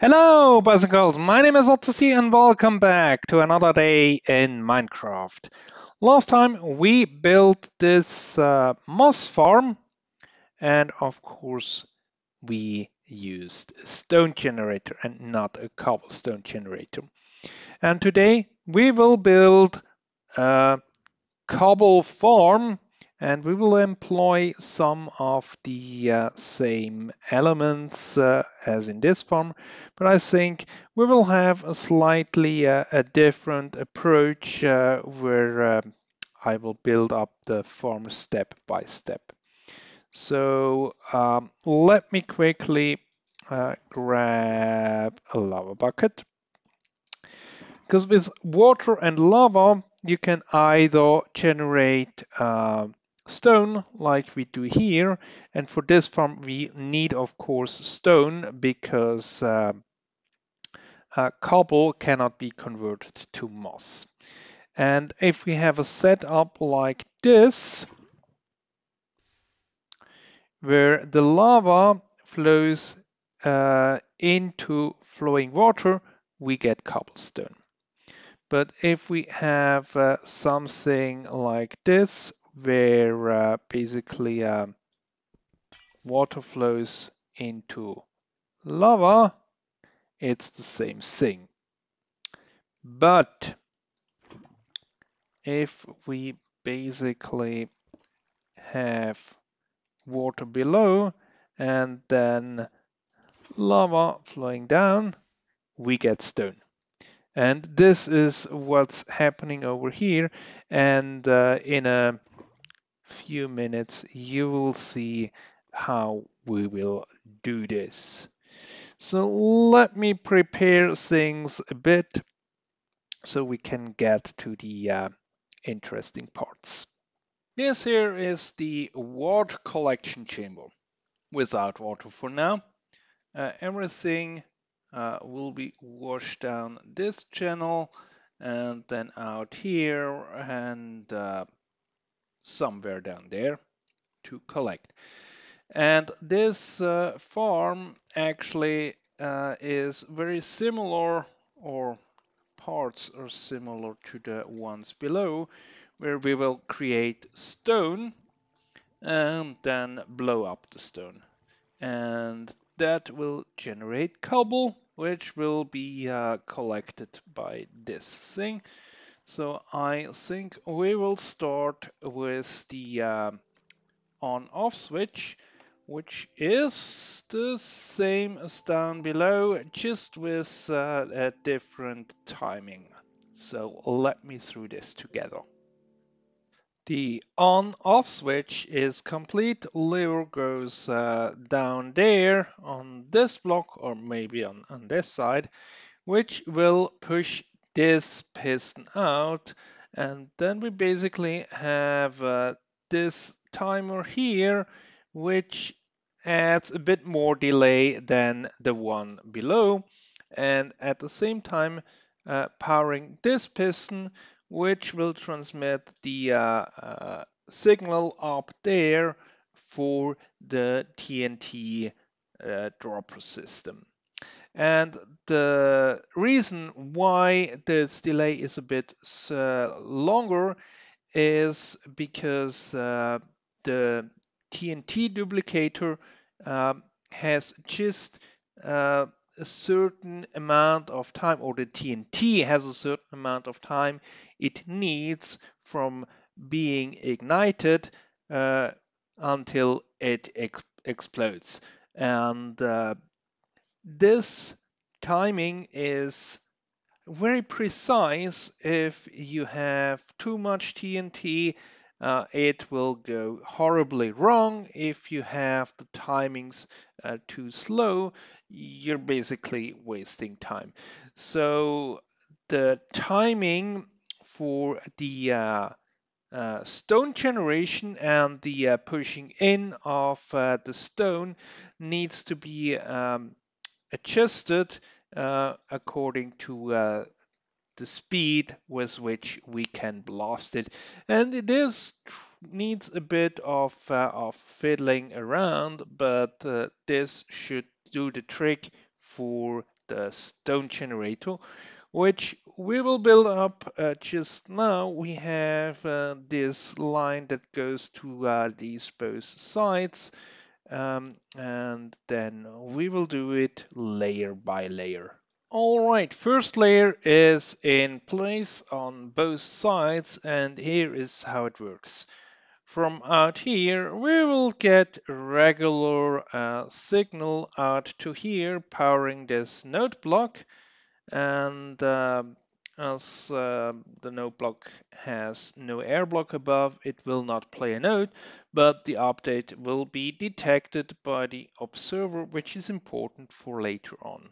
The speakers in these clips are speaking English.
Hello, boys and girls. My name is Otzi and welcome back to another day in Minecraft. Last time we built this uh, moss farm and of course we used a stone generator and not a cobblestone generator. And today we will build a cobble farm and we will employ some of the uh, same elements uh, as in this form, but I think we will have a slightly uh, a different approach uh, where um, I will build up the form step by step. So um, let me quickly uh, grab a lava bucket because with water and lava you can either generate uh, stone like we do here. And for this farm we need of course stone because uh, uh, cobble cannot be converted to moss. And if we have a setup like this where the lava flows uh, into flowing water we get cobblestone. But if we have uh, something like this where uh, basically uh, water flows into lava, it's the same thing. But if we basically have water below and then lava flowing down, we get stone. And this is what's happening over here. And uh, in a few minutes, you will see how we will do this. So let me prepare things a bit so we can get to the uh, interesting parts. This here is the water collection chamber. Without water for now. Uh, everything uh, will be washed down this channel and then out here and uh, somewhere down there to collect. And this uh, farm actually uh, is very similar or parts are similar to the ones below where we will create stone and then blow up the stone. And that will generate cobble which will be uh, collected by this thing. So I think we will start with the uh, on off switch, which is the same as down below, just with uh, a different timing. So let me through this together. The on-off switch is complete. Lever goes uh, down there on this block or maybe on, on this side, which will push this piston out. And then we basically have uh, this timer here, which adds a bit more delay than the one below. And at the same time, uh, powering this piston, which will transmit the uh, uh, signal up there for the TNT uh, dropper system. And the reason why this delay is a bit uh, longer is because uh, the TNT duplicator uh, has just uh, a certain amount of time, or the TNT has a certain amount of time it needs from being ignited uh, until it ex explodes. And uh, this timing is very precise. If you have too much TNT, uh, it will go horribly wrong. If you have the timings uh, too slow, you're basically wasting time. So the timing for the uh, uh, stone generation and the uh, pushing in of uh, the stone needs to be um, adjusted uh, according to uh, the speed with which we can blast it. And this needs a bit of, uh, of fiddling around, but uh, this should do the trick for the stone generator, which we will build up uh, just now. We have uh, this line that goes to uh, these both sides, um, and then we will do it layer by layer. All right, first layer is in place on both sides, and here is how it works. From out here, we will get regular uh, signal out to here powering this note block. And uh, as uh, the note block has no air block above, it will not play a note, but the update will be detected by the observer, which is important for later on.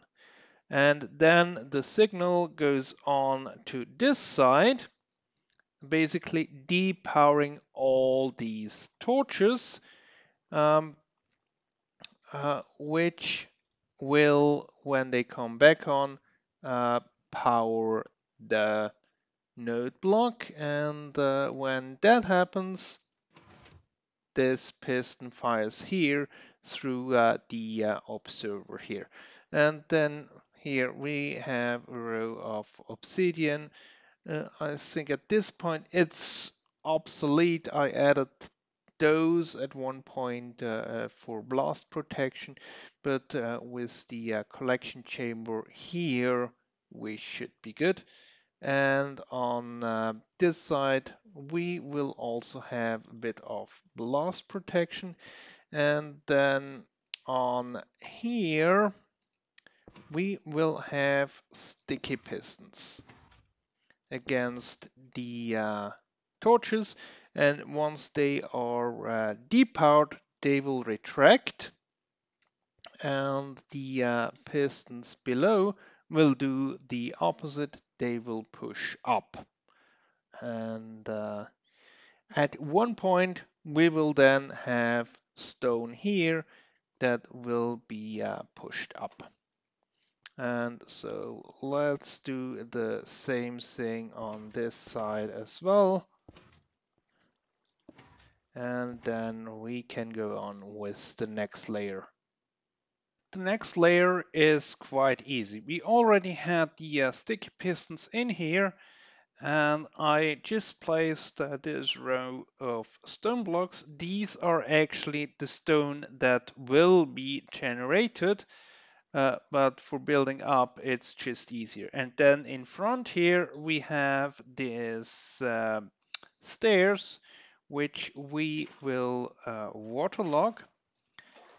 And then the signal goes on to this side basically depowering all these torches, um, uh, which will, when they come back on, uh, power the note block. And uh, when that happens, this piston fires here through uh, the uh, observer here. And then here we have a row of obsidian uh, I think at this point it's obsolete. I added those at one point uh, uh, for blast protection, but with the collection chamber here, we should be good. And on uh, this side, we will also have a bit of blast protection. And then on here, we will have sticky pistons against the uh, torches and once they are uh, depowered they will retract and the uh, pistons below will do the opposite they will push up and uh, at one point we will then have stone here that will be uh, pushed up and so let's do the same thing on this side as well. And then we can go on with the next layer. The next layer is quite easy. We already had the uh, sticky pistons in here and I just placed uh, this row of stone blocks. These are actually the stone that will be generated uh, but for building up, it's just easier. And then in front here, we have these uh, stairs, which we will uh, waterlog,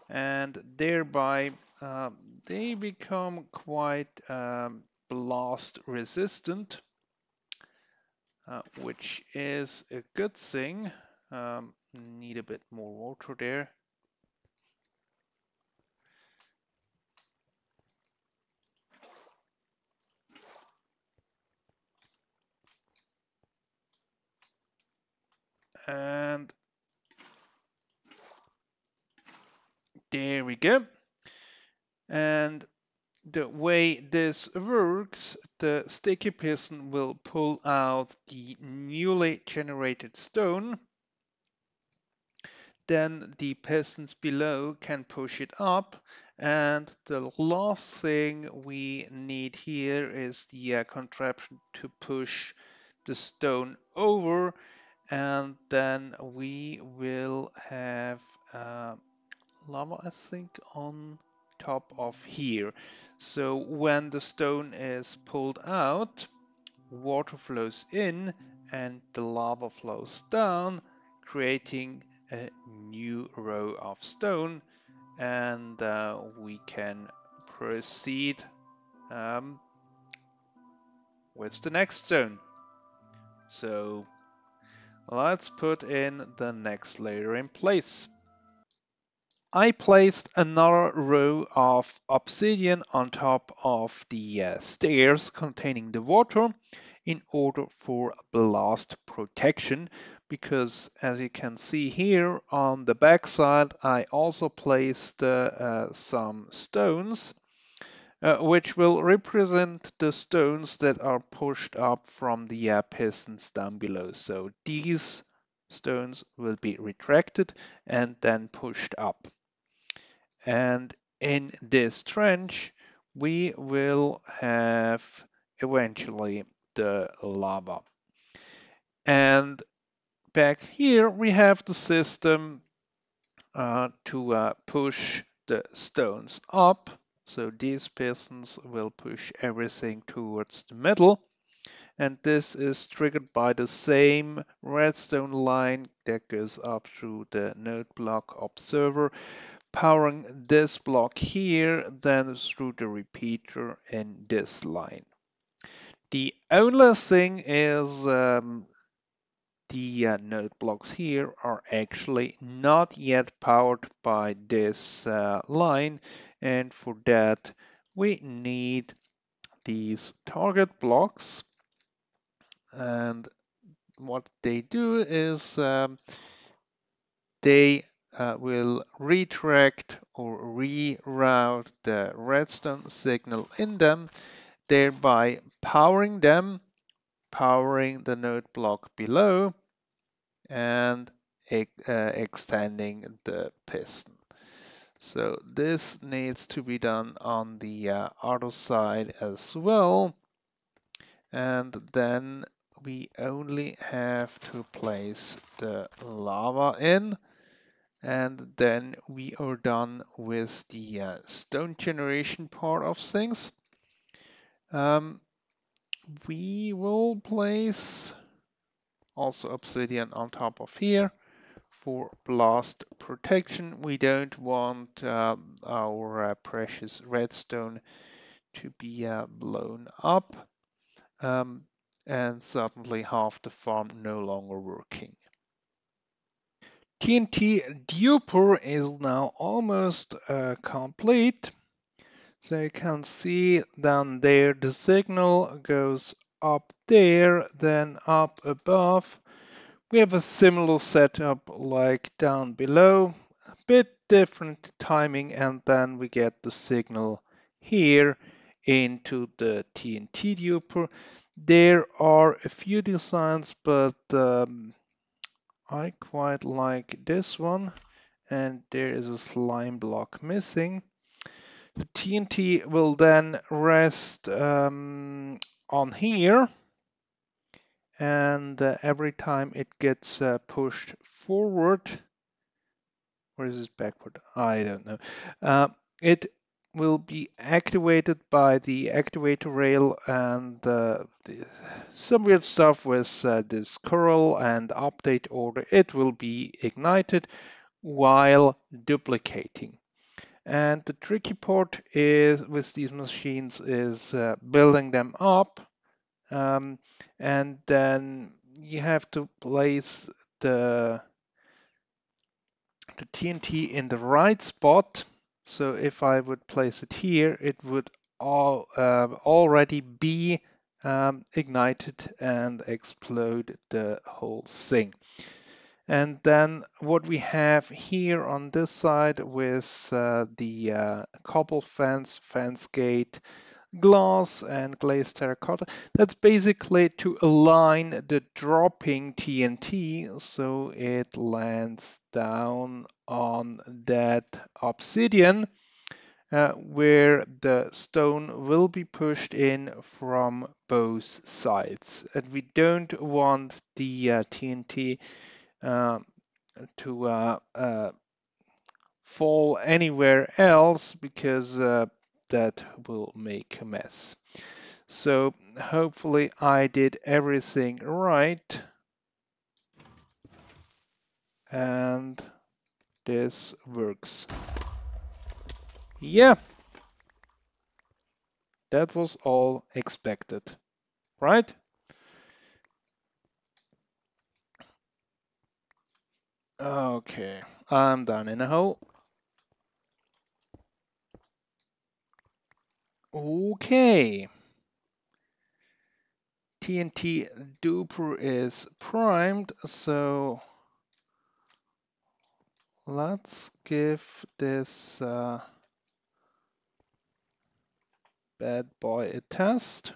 and thereby uh, they become quite um, blast resistant, uh, which is a good thing. Um, need a bit more water there. and there we go. And the way this works, the sticky piston will pull out the newly generated stone. Then the pistons below can push it up. And the last thing we need here is the contraption to push the stone over and then we will have uh, lava I think on top of here. So when the stone is pulled out water flows in and the lava flows down creating a new row of stone. And uh, we can proceed um, with the next stone. So Let's put in the next layer in place. I placed another row of obsidian on top of the uh, stairs containing the water in order for blast protection because as you can see here on the back side I also placed uh, uh, some stones uh, which will represent the stones that are pushed up from the uh, pistons down below. So these stones will be retracted and then pushed up. And in this trench, we will have eventually the lava. And back here we have the system uh, to uh, push the stones up. So these pistons will push everything towards the middle. And this is triggered by the same redstone line that goes up through the note block observer, powering this block here, then through the repeater in this line. The only thing is um, the uh, note blocks here are actually not yet powered by this uh, line and for that we need these target blocks and what they do is um, they uh, will retract or reroute the redstone signal in them thereby powering them powering the note block below and uh, extending the piston. So this needs to be done on the uh, other side as well. And then we only have to place the lava in and then we are done with the uh, stone generation part of things. Um, we will place also obsidian on top of here for blast protection. We don't want uh, our uh, precious redstone to be uh, blown up um, and suddenly half the farm no longer working. TNT duper is now almost uh, complete. So you can see down there the signal goes up there, then up above. We have a similar setup like down below, a bit different timing, and then we get the signal here into the TNT duper. There are a few designs, but um, I quite like this one. And there is a slime block missing. The TNT will then rest um, on here and uh, every time it gets uh, pushed forward or is it backward I don't know uh, it will be activated by the activator rail and uh, some weird stuff with uh, this curl and update order it will be ignited while duplicating and the tricky part is with these machines is uh, building them up. Um, and then you have to place the, the TNT in the right spot. So if I would place it here, it would all, uh, already be um, ignited and explode the whole thing. And then what we have here on this side with uh, the uh, cobble fence, fence gate, glass and glazed terracotta, that's basically to align the dropping TNT so it lands down on that obsidian uh, where the stone will be pushed in from both sides. And we don't want the uh, TNT um, to uh, uh, fall anywhere else because uh, that will make a mess. So hopefully I did everything right. And this works. Yeah, that was all expected, right? Okay, I'm down in a hole. Okay. TNT duper is primed, so let's give this uh, bad boy a test.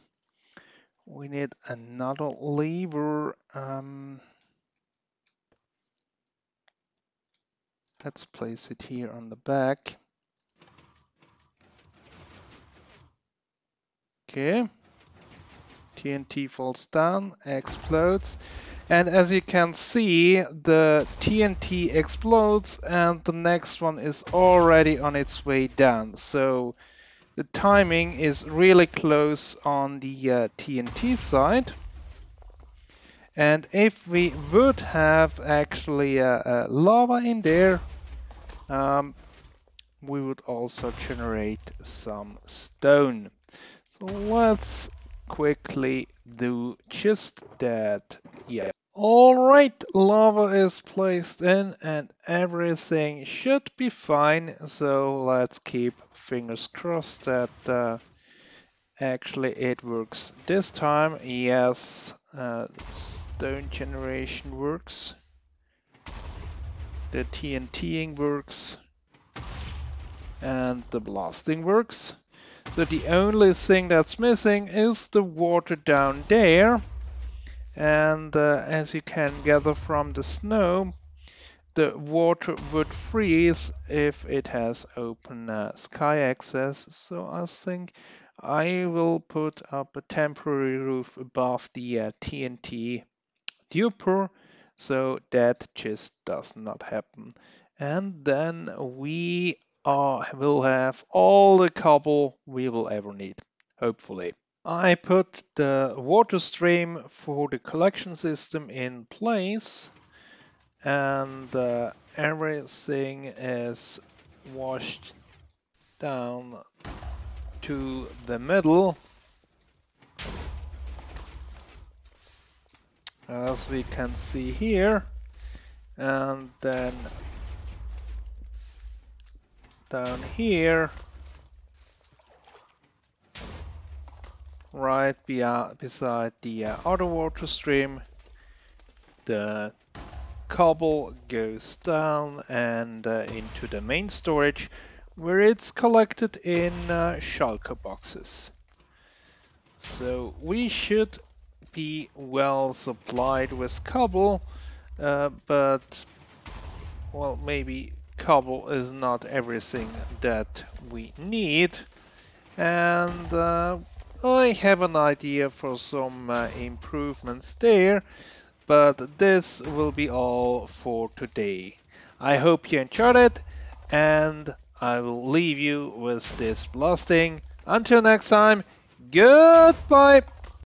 We need another lever. Um, Let's place it here on the back. Okay. TNT falls down, explodes. And as you can see, the TNT explodes and the next one is already on its way down. So the timing is really close on the uh, TNT side. And if we would have actually uh, uh, lava in there, um, we would also generate some stone. So let's quickly do just that. Yeah. Alright, lava is placed in and everything should be fine. So let's keep fingers crossed that uh, actually it works this time. Yes, uh, stone generation works. The TNTing works. And the blasting works. So the only thing that's missing is the water down there. And uh, as you can gather from the snow, the water would freeze if it has open uh, sky access. So I think I will put up a temporary roof above the uh, TNT duper so that just does not happen. And then we uh, will have all the cobble we will ever need, hopefully. I put the water stream for the collection system in place and uh, everything is washed down to the middle. As we can see here and then down here right beside the uh, other water stream the cobble goes down and uh, into the main storage where it's collected in uh, shulker boxes. So we should be well supplied with cobble uh, but well maybe cobble is not everything that we need. And uh, I have an idea for some uh, improvements there but this will be all for today. I hope you enjoyed it and I will leave you with this blasting. Until next time, goodbye!